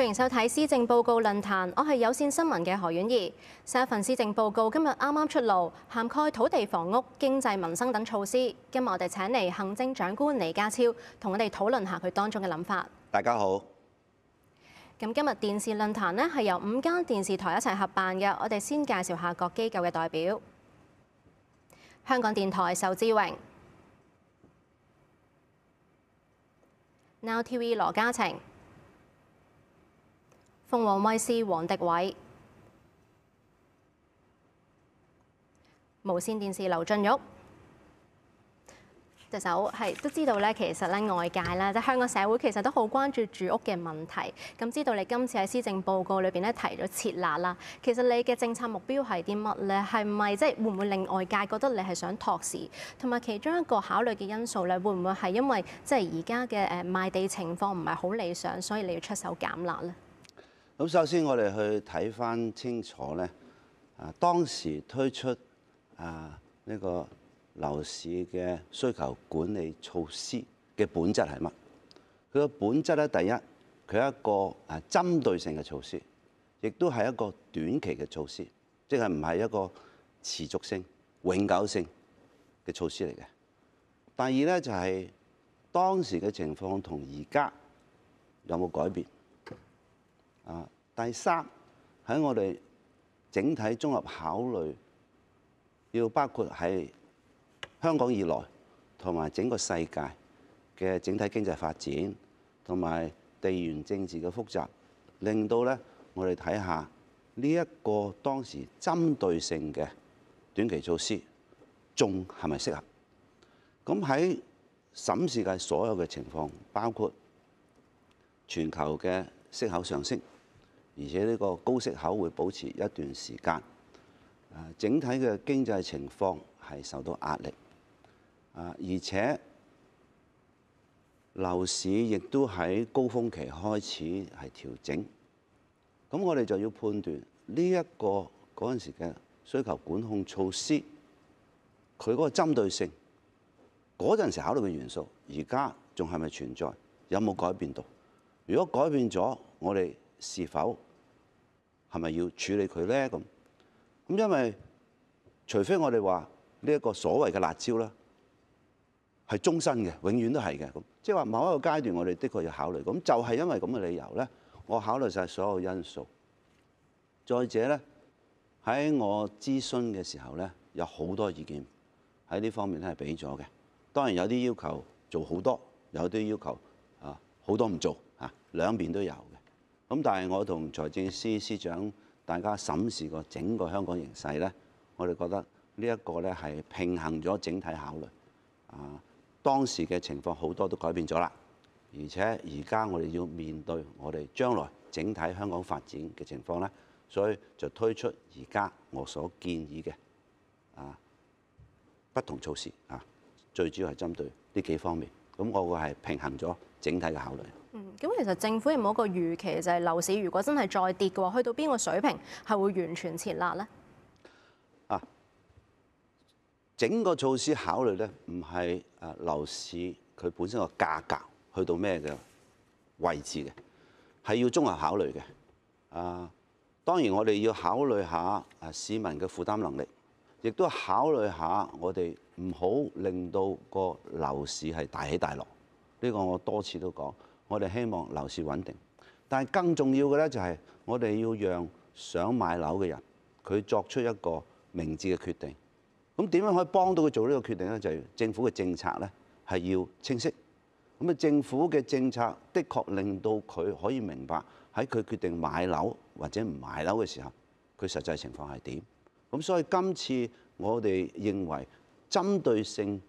歡迎收睇施政報告論壇，我係有線新聞嘅何婉儀。上一份施政報告今日啱啱出爐，涵蓋土地、房屋、經濟、民生等措施。今日我哋請嚟行政長官李家超，同我哋討論下佢當中嘅諗法。大家好。咁今日電視論壇呢係由五間電視台一齊合辦嘅，我哋先介紹下各機構嘅代表。香港電台仇志榮，Now TV 羅嘉晴。鳳凰衛視黃迪偉、無線電視劉俊玉，隻手係都知道咧，其實咧外界咧，即係香港社會其實都好關注住屋嘅問題。咁知道你今次喺施政報告裏邊咧提咗設立啦，其實你嘅政策目標係啲乜咧？係咪即係會唔會令外界覺得你係想托市？同埋其中一個考慮嘅因素咧，會唔會係因為即係而家嘅誒賣地情況唔係好理想，所以你要出手減辣咧？咁首先我哋去睇翻清楚咧，啊當時推出啊呢個樓市嘅需求管理措施嘅本質係乜？佢個本質咧，第一佢係一個啊針對性嘅措施，亦都係一個短期嘅措施，即係唔係一個持續性、永久性嘅措施嚟嘅。第二咧就係當時嘅情況同而家有冇改變？啊，第三喺我哋整體綜合考慮，要包括喺香港以內同埋整個世界嘅整體經濟發展，同埋地緣政治嘅複雜，令到咧我哋睇下呢一個當時針對性嘅短期措施，仲係咪適合？咁喺審視嘅所有嘅情況，包括全球嘅息口上升，而且呢個高息口會保持一段時間。整體嘅經濟情況係受到壓力。啊，而且樓市亦都喺高峰期開始係調整。咁我哋就要判斷呢一個嗰陣時嘅需求管控措施，佢嗰個針對性，嗰陣時考慮嘅元素，而家仲係咪存在？有冇改變到？如果改變咗，我哋是否係咪要處理佢咧？咁咁，因為除非我哋話呢一個所謂嘅辣椒啦，係終身嘅，永遠都係嘅。咁即係話某一個階段，我哋的確要考慮。咁就係因為咁嘅理由咧，我考慮晒所有因素。再者咧，喺我諮詢嘅時候咧，有好多意見喺呢方面咧係俾咗嘅。當然有啲要求做好多，有啲要求啊好多唔做啊，兩邊都有。咁但係我同財政司司長大家審視過整個香港形勢咧，我哋覺得呢一個咧係平衡咗整體考慮啊。當時嘅情況好多都改變咗啦，而且而家我哋要面對我哋將來整體香港發展嘅情況咧，所以就推出而家我所建議嘅啊不同措施啊，最主要係針對呢幾方面。咁我會係平衡咗整體嘅考慮。咁其實政府有冇一個預期，就係樓市如果真係再跌嘅話，去到邊個水平係會完全撤辣咧？啊，整個措施考慮咧，唔係誒樓市佢本身個價格去到咩嘅位置嘅，係要綜合考慮嘅。啊，當然我哋要考慮下誒市民嘅負擔能力，亦都考慮下我哋唔好令到個樓市係大起大落。呢個我多次都講，我哋希望樓市穩定。但係更重要嘅咧，就係我哋要讓想買樓嘅人佢作出一個明智嘅決定。咁點樣可以幫到佢做呢個決定咧？就係政府嘅政策咧係要清晰。咁啊，政府嘅政策的確令到佢可以明白喺佢決定買樓或者唔買樓嘅時候，佢實際情況係點。咁所以今次我哋認為針對性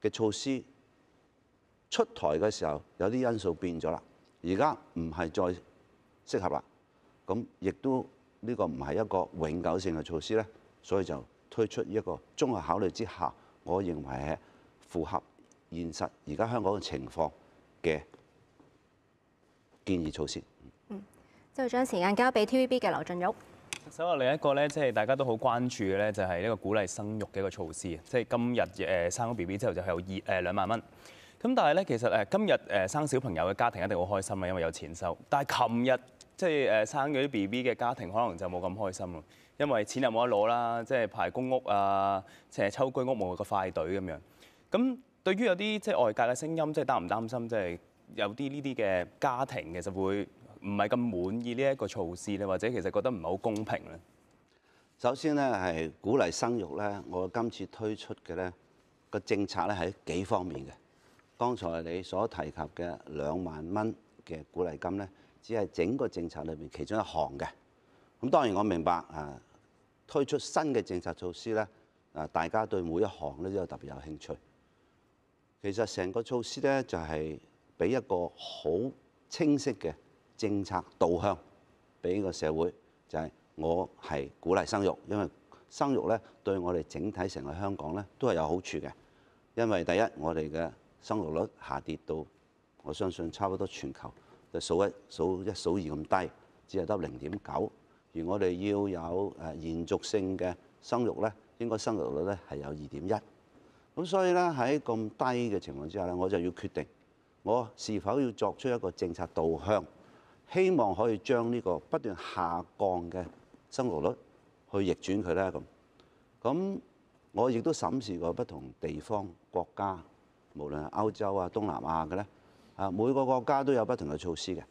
嘅措施出台嘅時候，有啲因素變咗啦。而家唔係再適合啦。咁亦都呢個唔係一個永久性嘅措施咧，所以就推出一個綜合考慮之下，我認為係符合現實而家香港嘅情況嘅建議措施。嗯，之後將時間交俾 TVB 嘅劉俊玉。首先另一個咧，即係大家都好關注嘅咧，就係呢個鼓勵生育嘅一個措施。即係今日誒生咗 B B 之後就係有二誒兩萬蚊。咁但係咧，其實誒今日誒生小朋友嘅家庭一定好開心啊，因為有錢收。但係琴日即係誒生咗啲 B B 嘅家庭，可能就冇咁開心咯，因為錢又冇得攞啦，即係排公屋啊，即係抽居屋冇個快隊咁樣。咁對於有啲即係外界嘅聲音，即係擔唔擔心，即係有啲呢啲嘅家庭其實會唔係咁滿意呢一個措施咧，或者其實覺得唔係好公平咧？首先咧係鼓勵生育咧，我今次推出嘅咧個政策咧係幾方面嘅。剛才你所提及嘅兩萬蚊嘅鼓勵金咧，只係整個政策裏面其中一項嘅。咁當然我明白啊，推出新嘅政策措施咧，啊大家對每一項咧都有特別有興趣。其實成個措施咧就係俾一個好清晰嘅政策導向俾個社會，就係我係鼓勵生育，因為生育咧對我哋整體成個香港咧都係有好處嘅。因為第一，我哋嘅生育率下跌到，我相信差不多全球就數一數一數二咁低，只係得零點九。而我哋要有誒延續性嘅生育咧，應該生育率咧係有二點一。咁所以咧喺咁低嘅情況之下咧，我就要決定我是否要作出一個政策導向，希望可以將呢個不斷下降嘅生育率去逆轉佢咧咁。咁我亦都審視過不同地方國家。無論係歐洲啊、東南亞嘅咧，啊每個國家都有不同嘅措施嘅。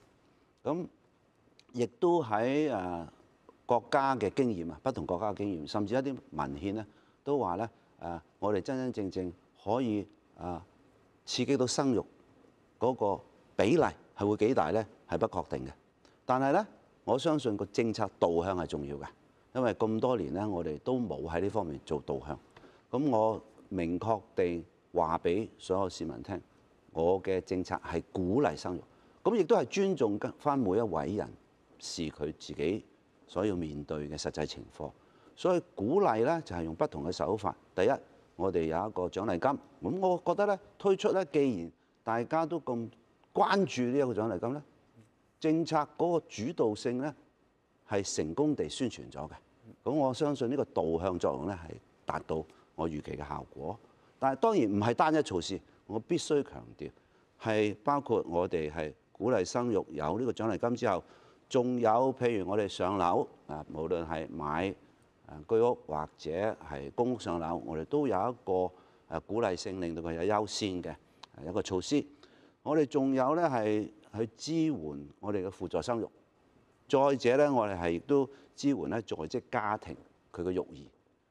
咁亦都喺誒國家嘅經驗啊，不同國家嘅經驗，甚至一啲文獻咧，都話咧誒，我哋真真正正可以啊刺激到生育嗰個比例係會幾大咧，係不確定嘅。但係咧，我相信個政策導向係重要嘅，因為咁多年咧，我哋都冇喺呢方面做導向。咁我明確地話俾所有市民聽，我嘅政策係鼓勵生育，咁亦都係尊重翻每一位人視佢自己所要面對嘅實際情況。所以鼓勵呢，就係用不同嘅手法。第一，我哋有一個獎勵金，咁我覺得呢，推出呢，既然大家都咁關注呢一個獎勵金呢，政策嗰個主導性呢，係成功地宣傳咗嘅。咁我相信呢個導向作用呢，係達到我預期嘅效果。但係當然唔係單一措施，我必須強調係包括我哋係鼓勵生育有呢個獎勵金之後，仲有譬如我哋上樓啊，無論係買居屋或者係公屋上樓，我哋都有一個誒鼓勵性，令到佢有優先嘅一個措施。我哋仲有咧係去支援我哋嘅輔助生育，再者咧我哋係都支援咧在職家庭佢嘅育兒。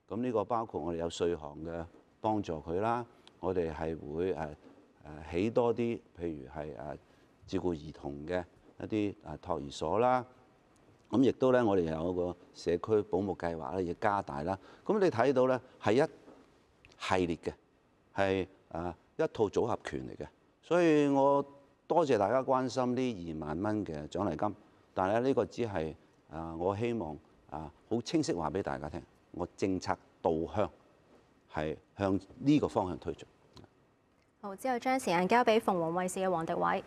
咁呢個包括我哋有稅項嘅。幫助佢啦，我哋係會誒誒起多啲，譬如係誒照顧兒童嘅一啲誒托兒所啦。咁亦都咧，我哋有個社區保姆計劃咧，要加大啦。咁你睇到咧係一系列嘅，係誒一套組合拳嚟嘅。所以我多謝大家關心呢二萬蚊嘅獎勵金，但係呢個只係誒我希望啊好清晰話俾大家聽，我政策導向。係向呢個方向推進。好，之後將時間交俾鳳凰衛視嘅黃迪偉。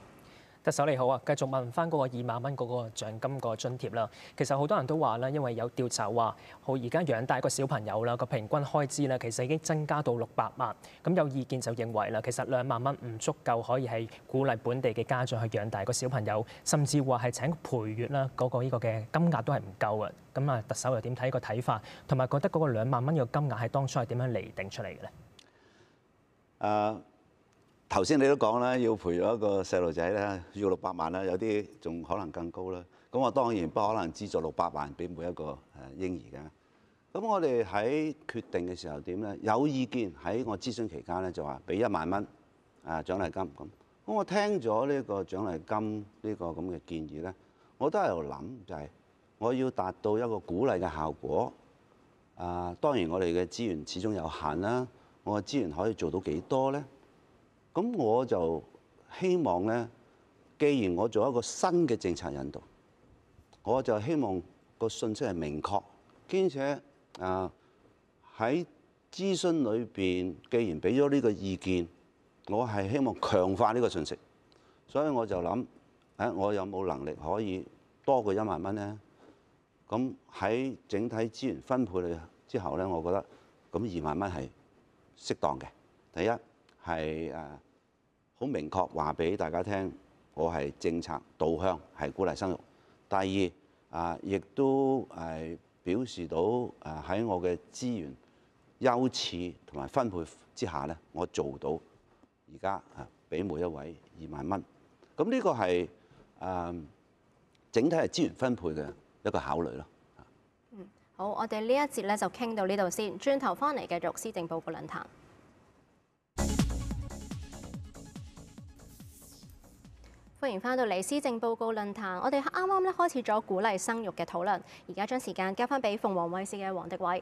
特首你好啊，繼續問翻嗰個二萬蚊嗰個獎金個津貼啦。其實好多人都話啦，因為有調查話，好而家養大一個小朋友啦，個平均開支咧，其實已經增加到六百萬。咁有意見就認為啦，其實兩萬蚊唔足夠可以係鼓勵本地嘅家長去養大個小朋友，甚至話係請培月啦，嗰個呢個嘅金額都係唔夠嘅。咁啊，特首又點睇呢個睇法？同埋覺得嗰個兩萬蚊嘅金額係當初係點樣釐定出嚟嘅咧？誒、頭先你都講啦，要培養一個細路仔咧，要六百萬啦，有啲仲可能更高啦。咁我當然不可能資助六百萬俾每一個誒嬰兒嘅。咁我哋喺決定嘅時候點咧？有意見喺我諮詢期間咧，就話俾一萬蚊啊獎勵金咁。咁我聽咗呢個獎勵金呢個咁嘅建議咧，我都喺度諗就係我要達到一個鼓勵嘅效果。啊，當然我哋嘅資源始終有限啦。我嘅資源可以做到幾多咧？咁我就希望咧，既然我做一個新嘅政策引導，我就希望個信息係明確，兼且啊喺諮詢裏邊，既然俾咗呢個意見，我係希望強化呢個信息，所以我就諗，誒我有冇能力可以多過一萬蚊咧？咁喺整體資源分配之後咧，我覺得咁二萬蚊係適當嘅。第一。係誒，好明確話俾大家聽，我係政策導向係鼓勵生育。第二啊，亦都係表示到誒喺我嘅資源優次同埋分配之下咧，我做到而家啊，俾每一位二萬蚊。咁呢個係誒整體係資源分配嘅一個考慮咯。好，我哋呢一節咧就傾到呢度先，轉頭翻嚟繼續施政報告論壇。歡迎翻到嚟施政報告論壇，我哋啱啱咧開始咗鼓勵生育嘅討論，而家將時間交翻俾鳳凰衛視嘅黃迪偉。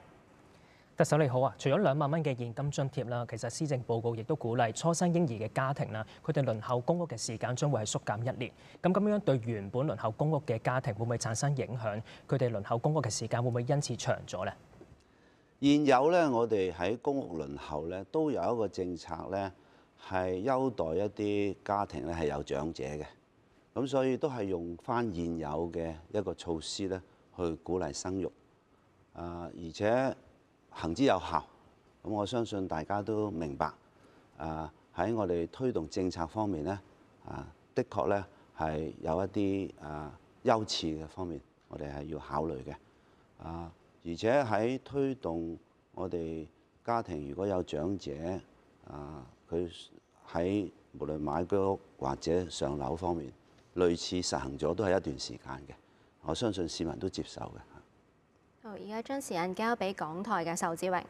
特首你好啊！除咗兩萬蚊嘅現金津貼啦，其實施政報告亦都鼓勵初生嬰兒嘅家庭啦，佢哋輪候公屋嘅時間將會係縮減一年。咁咁樣對原本輪候公屋嘅家庭會唔會產生影響？佢哋輪候公屋嘅時間會唔會因此長咗呢？現有咧，我哋喺公屋輪候咧，都有一個政策咧。係優待一啲家庭咧，係有長者嘅，咁所以都係用翻現有嘅一個措施咧，去鼓勵生育，啊，而且行之有效。咁我相信大家都明白，啊喺我哋推動政策方面咧，啊的確咧係有一啲啊優次嘅方面，我哋係要考慮嘅，啊，而且喺推動我哋家庭如果有長者，啊佢喺無論買居屋或者上樓方面，類似實行咗都係一段時間嘅，我相信市民都接受嘅。好，而家將時間交俾港台嘅仇志榮。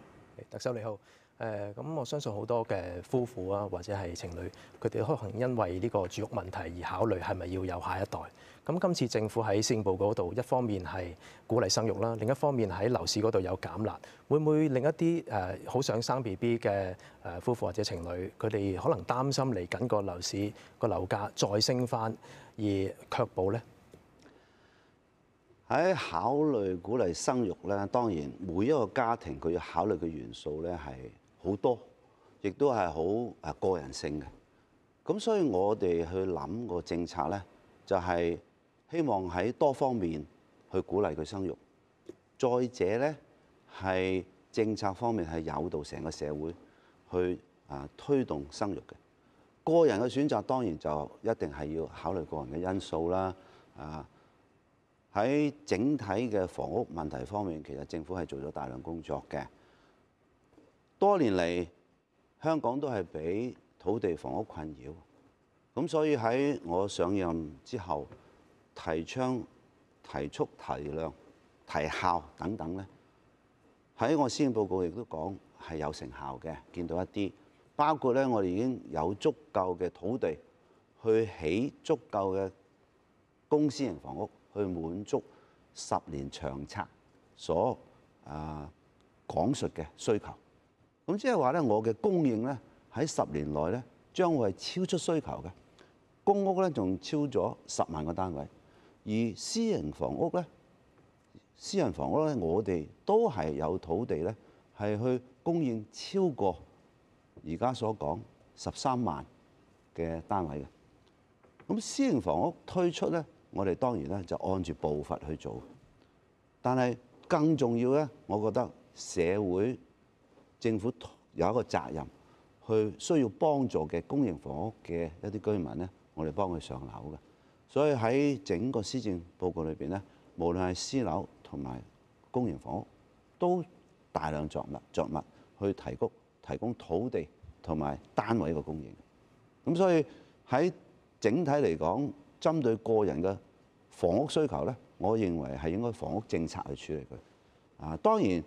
特首你好，誒咁我相信好多嘅夫婦啊，或者係情侶，佢哋可能因為呢個住屋問題而考慮係咪要有下一代。咁今次政府喺施政報告嗰度，一方面係鼓勵生育啦，另一方面喺樓市嗰度有減辣，會唔會令一啲誒好想生 B B 嘅誒夫婦或者情侶，佢哋可能擔心嚟緊個樓市個樓價再升翻而卻步呢？喺考慮鼓勵生育咧，當然每一個家庭佢要考慮嘅元素咧係好多，亦都係好誒個人性嘅。咁所以我哋去諗個政策咧，就係、希望喺多方面去鼓勵佢生育，再者呢，係政策方面係誘導成個社會去啊推動生育嘅。個人嘅選擇當然就一定係要考慮個人嘅因素啦。啊，喺整體嘅房屋問題方面，其實政府係做咗大量工作嘅。多年嚟，香港都係俾土地房屋困擾，咁所以喺我上任之後，提倡、提速、提量、提效等等咧，喺我施政報告亦都講係有成效嘅，見到一啲，包括咧我哋已經有足夠嘅土地去起足夠嘅公私型房屋，去滿足十年長策所啊講述嘅需求。咁即係話咧，我嘅供應咧喺十年內咧將會係超出需求嘅，公屋咧仲超咗十萬個單位。而私人房屋咧，私人房屋咧，我哋都係有土地咧，係去供應超過而家所講十三萬嘅單位嘅。咁私人房屋推出咧，我哋當然咧就按住步伐去做。但係更重要咧，我覺得社會政府有一個責任，去需要幫助嘅公營房屋嘅一啲居民咧，我哋幫佢上樓嘅。所以喺整個施政報告裏邊咧，無論係私樓同埋公營房屋，都大量作物作物去提供提供土地同埋單位嘅供應。咁所以喺整體嚟講，針對個人嘅房屋需求咧，我認為係應該房屋政策去處理佢。啊，當然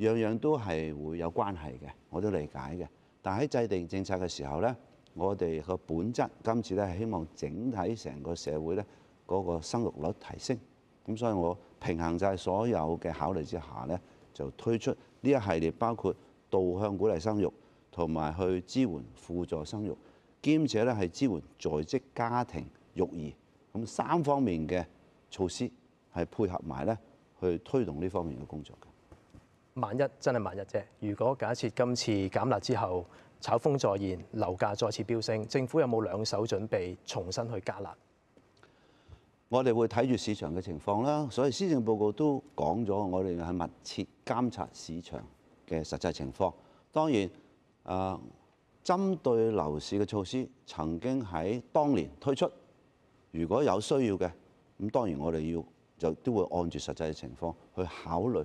樣樣都係會有關係嘅，我都理解嘅。但喺制定政策嘅時候咧，我哋個本質今次咧係希望整體成個社會咧嗰個生育率提升，咁所以我平衡晒所有嘅考慮之下咧，就推出呢一系列包括導向鼓勵生育同埋去支援輔助生育，兼且咧係支援在職家庭育兒，咁三方面嘅措施係配合埋咧去推動呢方面嘅工作嘅。萬一真係萬一啫，如果假設今次減辣之後，炒風再現，樓價再次飆升，政府有冇兩手準備重新去加辣？我哋會睇住市場嘅情況啦，所以施政報告都講咗，我哋係密切監察市場嘅實際情況。當然，啊針對樓市嘅措施曾經喺當年推出，如果有需要嘅，咁當然我哋要就都會按住實際嘅情況去考慮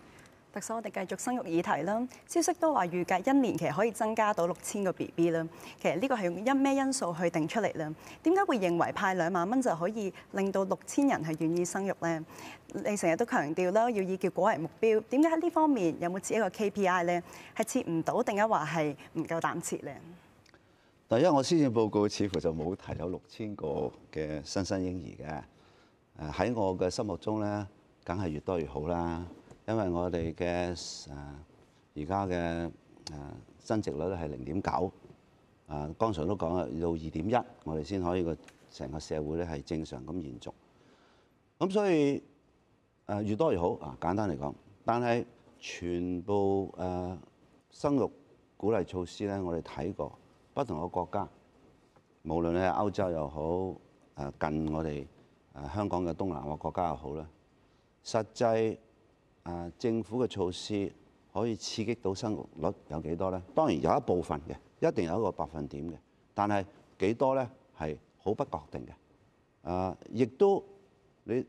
特首，我哋繼續生育議題啦。消息都話預計一年其實可以增加到六千個 B B 啦。其實呢個係用因咩因素去定出嚟咧？點解會認為派兩萬蚊就可以令到六千人係願意生育呢？你成日都強調啦，要以結果為目標。點解喺呢方面有冇設一個 K P I 呢？係設唔到定係話係唔夠膽設呢？第一，我施政報告似乎就冇提有六千個嘅新生嬰兒嘅。誒喺我嘅心目中咧，梗係越多越好啦。因為我哋嘅誒而家嘅誒增值率咧係零點九，誒剛才都講啦，到二點一，我哋先可以個成個社會咧係正常咁延續。咁所以誒越多越好啊！簡單嚟講，但係全部誒生育鼓勵措施咧，我哋睇過不同嘅國家，無論你係歐洲又好，誒近我哋誒香港嘅東南亞國家又好啦，實際。誒政府嘅措施可以刺激到生育率有幾多呢？當然有一部分嘅，一定有一個百分點嘅，但係幾多呢？係好不確定嘅。誒，亦都你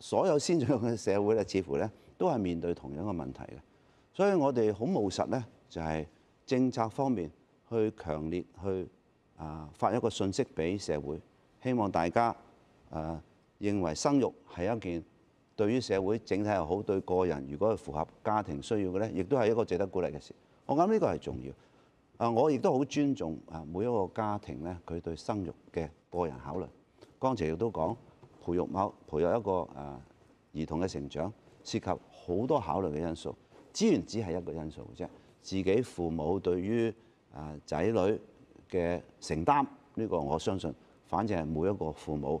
所有先進嘅社會咧，似乎咧都係面對同樣嘅問題嘅。所以我哋好務實呢，就係政策方面去強烈去啊發一個訊息俾社會，希望大家誒認為生育係一件。對於社會整體又好，對個人如果係符合家庭需要嘅呢，亦都係一個值得鼓勵嘅事。我諗呢個係重要。啊，我亦都好尊重啊每一個家庭呢，佢對生育嘅個人考慮。剛才亦都講培育某培育一個啊兒童嘅成長，涉及好多考慮嘅因素。資源只係一個因素啫。自己父母對於啊仔女嘅承擔，呢個我相信，反正係每一個父母。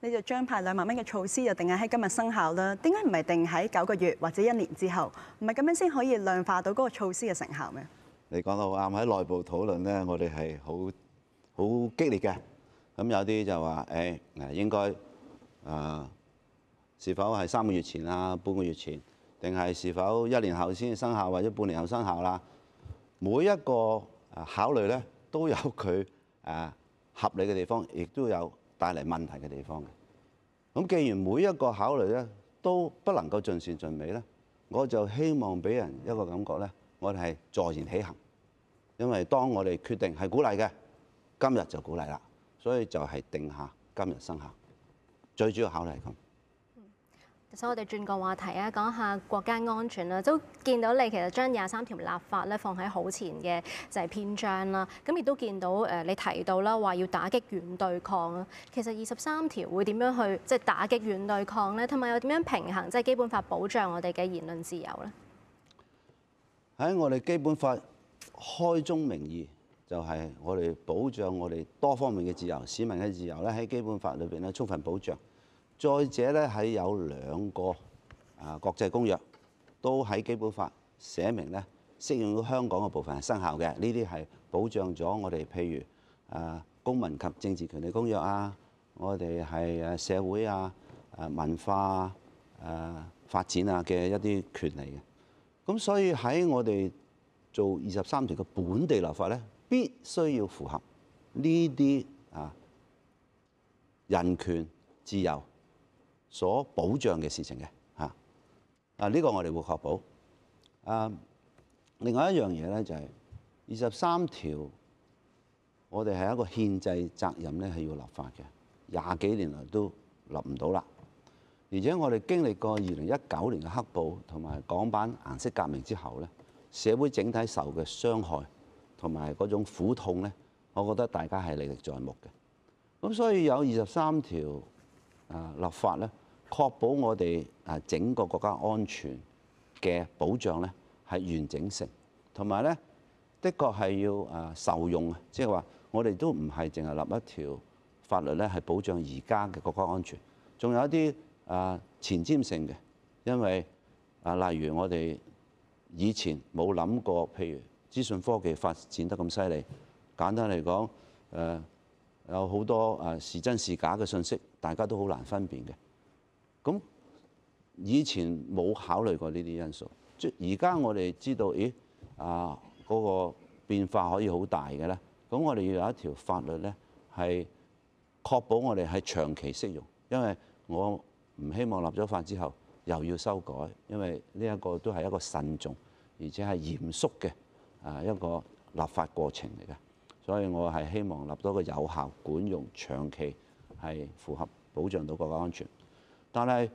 你就將派兩萬蚊嘅措施就定喺今日生效啦。點解唔係定喺九個月或者一年之後？唔係咁樣先可以量化到嗰個措施嘅成效咩？你講到啱，喺內部討論咧，我哋係好好激烈嘅。咁有啲就話誒誒應該啊，是否係三個月前啊，半個月前，定係是，否一年後先生效，或者半年後生效啦？每一個啊考慮咧都有佢誒合理嘅地方，亦都有帶嚟問題嘅地方嘅，咁既然每一個考慮咧都不能夠盡善盡美咧，我就希望俾人一個感覺咧，我哋係坐言起行，因為當我哋決定係鼓勵嘅，今日就鼓勵啦，所以就係定下今日生效，最主要考慮係咁。所以我哋轉個話題啊，講下國家安全啦。都見到你其實將廿三條立法咧放喺好前嘅就係篇章啦。咁亦都見到誒你提到啦，話要打擊軟對抗啊。其實二十三條會點樣去即係打擊軟對抗咧？同埋又點樣平衡即係基本法保障我哋嘅言論自由咧？喺我哋基本法開宗明義，就係我哋保障我哋多方面嘅自由，市民嘅自由咧喺基本法裏邊咧充分保障。再者咧，喺有兩個啊國際公約都喺基本法寫明咧，適用於香港嘅部分係生效嘅。呢啲係保障咗我哋，譬如啊公民及政治權利公約啊，我哋係誒社會啊、誒文化啊、誒發展啊嘅一啲權利嘅。咁所以喺我哋做二十三條嘅本地立法咧，必須要符合呢啲啊人權自由。所保障嘅事情嘅嚇啊，呢個我哋會確保啊。另外一樣嘢咧就係二十三條，我哋係一個憲制責任咧，係要立法嘅。廿幾年來都立唔到啦，而且我哋經歷過二零一九年嘅黑暴同埋港版顏色革命之後咧，社會整體受嘅傷害同埋嗰種苦痛咧，我覺得大家係歷歷在目嘅。咁所以有二十三條啊立法咧。確保我哋啊整個國家安全嘅保障咧係完整性，同埋咧的確係要啊受用啊，即係話我哋都唔係淨係立一條法律咧係保障而家嘅國家安全，仲有一啲啊前瞻性嘅，因為啊例如我哋以前冇諗過，譬如資訊科技發展得咁犀利，簡單嚟講誒有好多誒是真是假嘅信息，大家都好難分辨嘅。咁以前冇考慮過呢啲因素，即而家我哋知道，咦啊嗰個變化可以好大嘅咧。咁我哋要有一條法律咧，係確保我哋係長期適用，因為我唔希望立咗法之後又要修改，因為呢一個都係一個慎重而且係嚴肅嘅啊一個立法過程嚟嘅。所以我係希望立到個有效、管用、長期係符合保障到國家安全。但係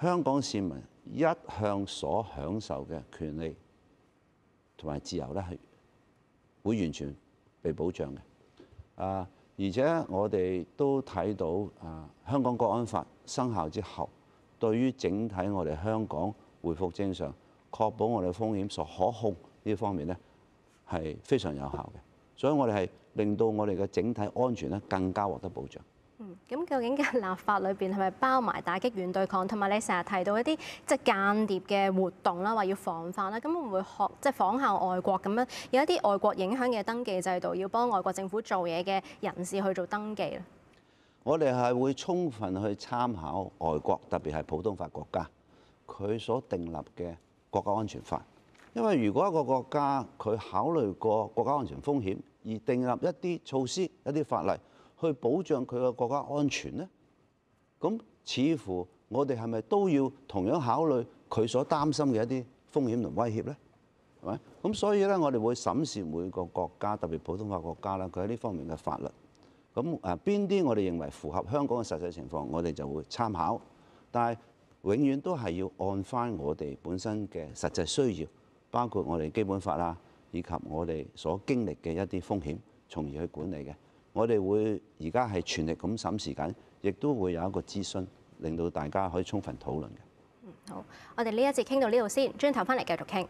香港市民一向所享受嘅權利同埋自由咧，係會完全被保障嘅。啊，而且我哋都睇到啊，香港國安法生效之後，對於整體我哋香港回復正常、確保我哋風險所可控呢方面咧，係非常有效嘅。所以我哋係令到我哋嘅整體安全咧更加獲得保障。嗯，咁究竟嘅立法裏邊係咪包埋打擊軟對抗，同埋你成日提到一啲即係間諜嘅活動啦，話要防範啦，咁會唔會學即係仿效外國咁樣，有一啲外國影響嘅登記制度，要幫外國政府做嘢嘅人士去做登記咧？我哋係會充分去參考外國，特別係普通法國家佢所訂立嘅國家安全法，因為如果一個國家佢考慮過國家安全風險而訂立一啲措施、一啲法例。去保障佢嘅國家安全呢？咁似乎我哋係咪都要同樣考慮佢所擔心嘅一啲風險同威脅呢？係咪？咁所以咧，我哋會審視每個國家，特別普通法國家啦，佢喺呢方面嘅法律。咁誒邊啲我哋認為符合香港嘅實際情況，我哋就會參考。但係永遠都係要按翻我哋本身嘅實際需要，包括我哋基本法啦，以及我哋所經歷嘅一啲風險，從而去管理嘅。我哋會而家係全力咁審視緊，亦都會有一個諮詢，令到大家可以充分討論嘅。嗯，好，我哋呢一節傾到呢度先，轉頭翻嚟繼續傾。